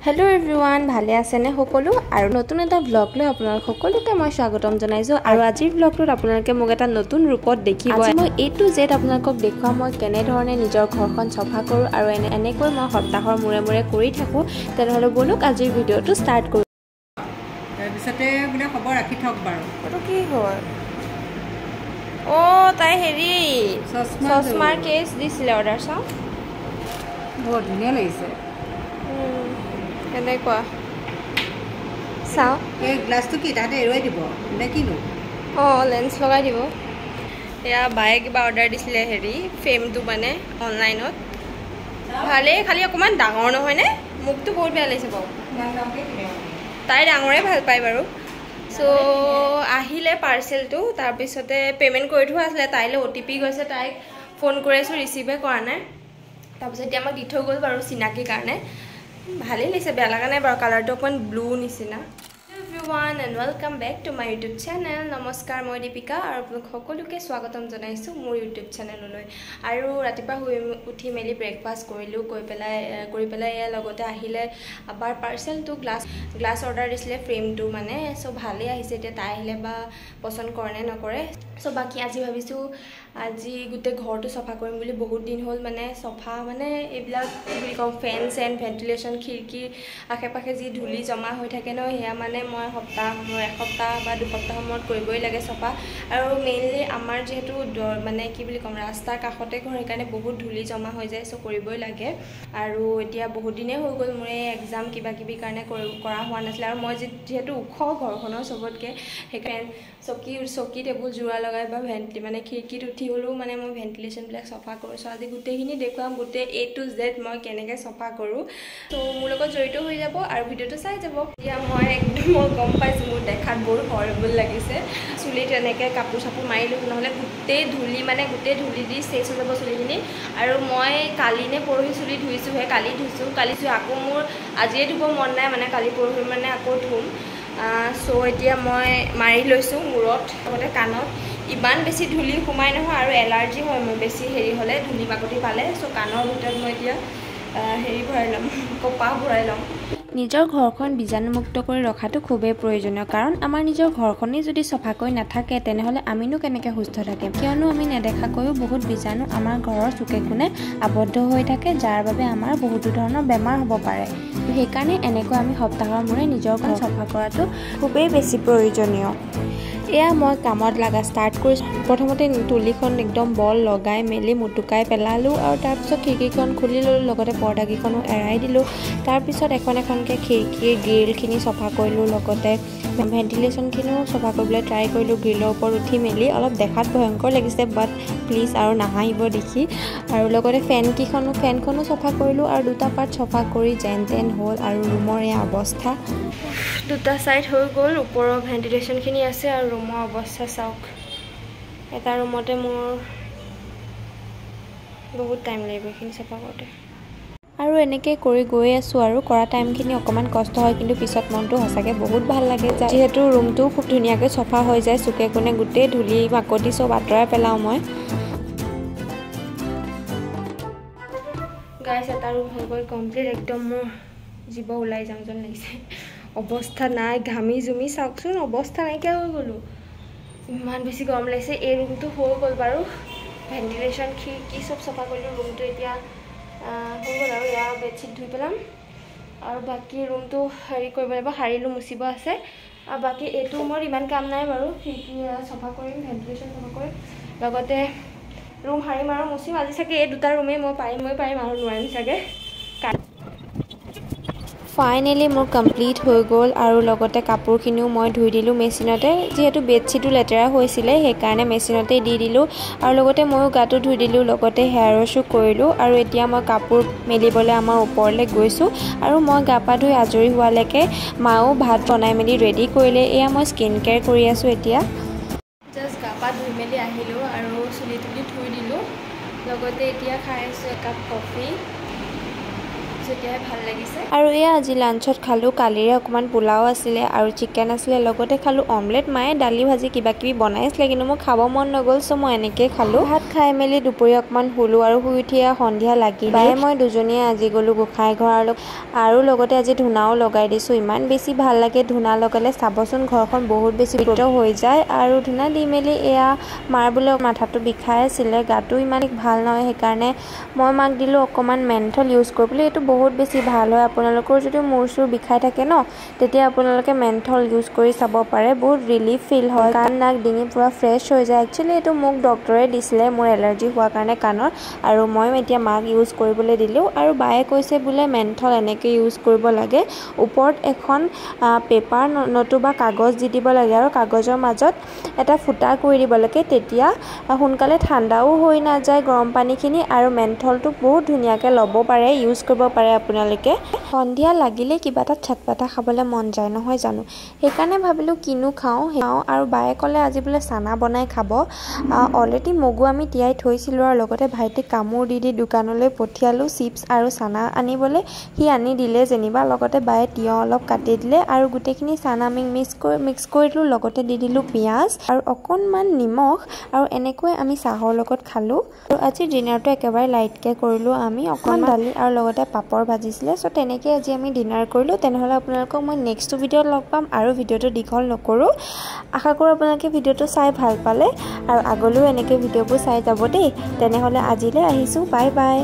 Hello everyone ভালে আছেনে সকলো? আৰু নতুন এটা ব্লগ লৈ আপোনালোক সকলোকে মই স্বাগতম জনাইছোঁ। আৰু আজিৰ ব্লগটোত আপোনালোকে মোক এটা নতুন ৰূপত দেখিব আজি মই এ টু জেড আপোনালোকক দেখুৱাম মই কেনেধৰণে নিজৰ ঘৰখন চফা কৰোঁ আৰু এনে এনেকৈ মই সপ্তাহৰ মূৰে মূৰে কৰি থাকোঁ। তেনেহ'লে ব'লক আজিৰ ভিডিঅ'টো ষ্টাৰ্ট কৰোঁ। তাৰপিছতে বোলে খবৰ ৰাখি থওক বাৰু। এইটো কি হ'ল? অঁ তাই হেৰি চশমা চশমাৰ কেছ দিছিলে অৰ্ডাৰ চাওঁ। বৰ ধুনীয়া লাগিছে। কেনেকুৱা? চাওঁ। এই গ্লাছটো কি তাহাঁতে এৰুৱাই দিব নে কিনো? অঁ লেন্স লগাই দিব। এয়া বায়ে কিবা অৰ্ডাৰ দিছিলে হেৰি ফ্ৰেমটো মানে অনলাইনত। ভালেই খালি অকণমান ডাঙৰ নহয়নে মোকতো বহুত বেয়া লাগিছে বাৰু। তাই ডাঙৰে ভাল পায় বাৰু। চ' আহিলে পাৰ্চেলটো তাৰপিছতে পে'মেণ্ট কৰি থোৱা আছিলে তাইলৈ অ' টি পি গৈছে তাইক ফোন কৰি আছোঁ ৰিচিভে কৰা নাই। তাৰপিছত এতিয়া আমাক দি থৈ গ'ল বাৰু চিনাকিৰ কাৰণে। ভালেই লাগিছে বেয়া লগা নাই বাৰু। কালাৰটো অকণমান ব্লু নিচিনা। Everyone and welcome back to my YouTube channel নমস্কাৰ মই দীপিকা আৰু আপোনালোক সকলোকে স্বাগতম জনাইছোঁ মোৰ ইউটিউব চেনেললৈ আৰু ৰাতিপুৱা শুই উঠি মেলি ব্ৰেকফাষ্ট কৰিলোঁ কৈ পেলাই কৰি পেলাই ইয়াৰ লগতে আহিলে আবাৰ পাৰ্চেলটো গ্লাছ গ্লাছ অৰ্ডাৰ দিছিলে ফ্ৰেমটো মানে। চ' ভালেই আহিছে এতিয়া তাই আহিলে বা পচন্দ কৰে নে নকৰে। চ' বাকী আজি ভাবিছোঁ আজি গোটেই ঘৰটো চফা কৰিম বুলি বহুত দিন হ'ল মানে চফা মানে এইবিলাক কি বুলি কওঁ ফেন চেন ভেণ্টিলেশ্যন খিৰিকীৰ আশে পাশে যি ধূলি জমা হৈ থাকে ন সেয়া মানে মই সপ্তাহ এসপ্তাহ বা দুসপ্তাহ সময়ত কৰিবই লাগে চফা। আৰু মেইনলি আমাৰ যিহেতু মানে কি বুলি ক'ম ৰাস্তাৰ কাষতে ঘৰ সেইকাৰণে বহুত ধূলি জমা হৈ যায় চ' কৰিবই লাগে। আৰু এতিয়া বহুত দিনেই হৈ গ'ল মোৰ এই এক্সাম কিবা কিবি কাৰণে কৰা হোৱা নাছিলে। আৰু মই যিহেতু ওখ ঘৰখনৰ চবতকৈ সেইকাৰণে চকী চকী টেবুল যোৰা লগাই বা ভেণ্টি মানে খিৰিকীত উঠি হ'লেও মানে মই ভেণ্টিলেশ্যনবিলাক চফা কৰোঁ। চ' আজি গোটেইখিনি দেখুৱাম গোটেই এ টু জেড মই কেনেকৈ চফা কৰোঁ। ত' মোৰ লগত জড়িত হৈ যাব আৰু ভিডিঅ'টো চাই যাব। এতিয়া মই একদম মই গম পাইছোঁ মোৰ দেখাত বহুত হৰেবল লাগিছে। চুলিত এনেকৈ কাপোৰ চাপোৰ মাৰিলোঁ নহ'লে গোটেই ধূলি মানে গোটেই ধূলি দি চেচ হৈ যাব চুলিখিনি। আৰু মই কালি নে পৰহি চুলি ধুইছোঁহে কালি ধুইছোঁ কালি ধুই আকৌ মোৰ আজিয়ে ধুব মন নাই মানে কালি পৰহি মানে আকৌ ধুম। চ' এতিয়া মই মাৰি লৈছোঁ মূৰত লগতে কাণত। ইমান বেছি ধূলি সোমাই নহয় আৰু এলাৰ্জি হয় মোৰ বেছি হেৰি হ'লে ধূলি বাকতি পালে। চ' কাণৰ ভিতৰত মই এতিয়া হেৰি ভৰাই ল'ম কপাহ ভৰাই ল'ম। নিজৰ ঘৰখন বীজাণুমুক্ত কৰি ৰখাটো খুবেই প্ৰয়োজনীয় কাৰণ আমাৰ নিজৰ ঘৰখনেই যদি চফাকৈ নাথাকে তেনেহ'লে আমিনো কেনেকৈ সুস্থ থাকিম? কিয়নো আমি নেদেখাকৈও বহুত বীজাণু আমাৰ ঘৰৰ চুকে কোণে আবদ্ধ হৈ থাকে যাৰ বাবে আমাৰ বহুতো ধৰণৰ বেমাৰ হ'ব পাৰে। সেইকাৰণে এনেকৈ আমি সপ্তাহৰ মূৰে নিজৰ ঘৰ চফা কৰাটো খুবেই বেছি প্ৰয়োজনীয়। এয়া মই কামত লগা ষ্টাৰ্ট কৰিছোঁ। প্ৰথমতে তুলিখন একদম বল লগাই মেলি মুটুকাই পেলালোঁ আৰু তাৰপিছত খিৰিকীখন খুলি ল'লোঁ লগতে পৰ্দাকেইখনো এৰাই দিলোঁ। তাৰপিছত এখন এখনকৈ খিৰিকীৰ গ্ৰিলখিনি চফা কৰিলোঁ লগতে ভেণ্টিলেশ্যনখিনিও চফা কৰিবলৈ ট্ৰাই কৰিলোঁ। গ্ৰিলৰ ওপৰত উঠি মেলি অলপ দেখাত ভয়ংকৰ লাগিছে বাট প্লিজ আৰু নাহাঁহিব দেখি। আৰু লগতে ফেনকেইখনো ফেনখনো চফা কৰিলোঁ আৰু দুটা পাৰ্ট চফা কৰি যেন তেন হ'ল আৰু ৰুমৰ এয়া অৱস্থা। দুটা ছাইড হৈ গ'ল ওপৰৰ ভেণ্টিলেশ্যনখিনি আছে আৰু ৰুমৰ অৱস্থা চাওক। এটা ৰুমতে মোৰ বহুত টাইম লাগিব এইখিনি চফা কৰোঁতে। আৰু এনেকৈ কৰি গৈ আছোঁ আৰু কৰা টাইমখিনি অকণমান কষ্ট হয় কিন্তু পিছত মনটো সঁচাকৈ বহুত ভাল লাগে যিহেতু ৰুমটো খুব ধুনীয়াকৈ চফা হৈ যায় চুকে কোণে গোটেই ধূলি মাকতি চব আঁতৰাই পেলাওঁ মই। গাইছ এটা ৰুম হৈ গ'ল কমপ্লিট একদম মোৰ জীৱ ওলাই যাওঁ যেন লাগিছে। অৱস্থা নাই ঘামি জুমি চাওকচোন অৱস্থা নাইকিয়া হৈ গ'লোঁ। ইমান বেছি গৰম লাগিছে এই ৰুমটো হৈ গ'ল বাৰু। ভেণ্টিলেশ্যন খিৰিকী চব চফা কৰিলোঁ ৰুমটো এতিয়া গ'ল আৰু এয়া বেডশ্বীট ধুই পেলাম। আৰু বাকী ৰুমটো হেৰি কৰিব লাগিব সাৰিলোঁ মুচিব আছে। আৰু বাকী এইটো ৰুমত ইমান কাম নাই বাৰু খিৰিকী চফা কৰিম ভেণ্টিলেশ্যন চফা কৰিম। লগতে ৰুম সাৰিম আৰু মুচিম। আজি চাগে এই দুটা ৰুমেই মই পাৰিম মই পাৰিম আৰু নোৱাৰিম চাগে। ফাইনেলি মোৰ কমপ্লিট হৈ গ'ল আৰু লগতে কাপোৰখিনিও মই ধুই দিলোঁ মেচিনতে। যিহেতু বেডশ্বীটো লেতেৰা হৈছিলে সেইকাৰণে মেচিনতে দি দিলোঁ। আৰু লগতে ময়ো গাটো ধুই দিলোঁ লগতে হেয়াৰ ৱাছো কৰিলোঁ। আৰু এতিয়া মই কাপোৰ মেলিবলৈ আমাৰ ওপৰলৈ গৈছোঁ আৰু মই গা পা ধুই আজৰি হোৱালৈকে মায়েও ভাত বনাই মেলি ৰেডি কৰিলে। এয়া মই স্কিন কেয়াৰ কৰি আছোঁ এতিয়া। জাষ্ট গা পা ধুই মেলি আহিলোঁ আৰু চুলি তুলি ধুই দিলোঁ। লগতে এতিয়া খাই আছোঁ একাপ কফি আৰু এয়া আজি লাঞ্চত খালোঁ কালিৰে অকণমান পোলাও আছিলে আৰু চিকেন আছিলে লগতে খালোঁ অমলেট মায়ে দালি ভাজি কিবা কিবি বনাইছিলে কিন্তু মোৰ খাব মন নগ'ল চ' মই এনেকেই খালোঁ। ভাত খাই মেলি দুপৰীয়া অকণমান শুলোঁ আৰু শুই উঠি সন্ধিয়া লাগি বায়ে মই দুজনীয়ে আজি গ'লোঁ গোঁসাই ঘৰ আৰু লগতে আজি ধূনাও লগাই দিছোঁ। ইমান বেছি ভাল লাগে ধূনা লগালে চাবচোন ঘৰখন বহুত বেছি পবিত্ৰ হৈ যায়। আৰু ধূনা দি মেলি এয়া মাৰ বোলে মাথাটো বিষাই আছিলে গাটো ইমান ভাল নহয় সেইকাৰণে মই মাক দিলোঁ অকণমান মেন্থল ইউজ কৰিবলৈ এইটো বহুত বেছি ভাল হয়। আপোনালোকৰ যদি মূৰ চুৰ বিষাই থাকে ন তেতিয়া আপোনালোকে মেন্থল ইউজ কৰি চাব পাৰে। বহুত ৰিলিফ ফিল হয়। কাণ নাক ডিঙি পূৰা ফ্ৰেছ হৈ যায়। একচুৱেলি এইটো মোক ডক্টৰে দিছিলে। মোৰ এলাৰ্জি হোৱাৰ কাৰণে কাণৰ আৰু মই এতিয়া মাক ইউজ কৰিবলৈ দিলোঁ। আৰু বায়ে কৈছে বোলে মেন্থল এনেকৈ ইউজ কৰিব লাগে। ওপৰত এখন পেপাৰ নতুবা কাগজ দি দিব লাগে। আৰু কাগজৰ মাজত এটা ফুটা কৰি দিব লাগে। তেতিয়া সোনকালে ঠাণ্ডাও হৈ নাযায় গৰম পানীখিনি। আৰু মেন্থলটো বহুত ধুনীয়াকৈ ল'ব পাৰে ইউজ কৰিব পাৰে। আপোনালোকে। সন্ধিয়া লাগিলে কিবা এটা চটপটা খাবলৈ মন যায় নহয় জানো? সেইকাৰণে ভাবিলোঁ কিনো খাওঁ খাওঁ আৰু বায়ে ক'লে আজি বোলে চানা বনাই খাব। অলৰেডি মগু আমি তিয়াই থৈছিলোঁ আৰু লগতে ভাইটিক কামোৰ দি দি দোকানলৈ পঠিয়ালোঁ চিপছ আৰু চানা আনিবলৈ। সি আনি দিলে যেনিবা লগতে বায়ে তিয়ঁহ অলপ কাটি দিলে আৰু গোটেইখিনি চানা আমি মিক্স কৰি মিক্স কৰি দিলোঁ লগতে দি দিলোঁ পিঁয়াজ আৰু অকণমান নিমখ আৰু এনেকৈ আমি চাহৰ লগত খালোঁ। আৰু আজি ডিনাৰটো একেবাৰে লাইটকৈ কৰিলোঁ আমি অকণমান দালি আৰু লগতে পাপৰ ভাজিছিলে চ' তেনেকৈ আজি আমি ডিনাৰ কৰিলোঁ। তেনেহ'লে আপোনালোকক মই নেক্সট ভিডিঅ'ত লগ পাম আৰু ভিডিঅ'টো দীঘল নকৰোঁ। আশা কৰোঁ আপোনালোকে ভিডিঅ'টো চাই ভাল পালে। আৰু আগলৈও এনেকৈ ভিডিঅ'বোৰ চাই যাব দেই। তেনেহ'লে আজিলৈ আহিছোঁ। Bye bye.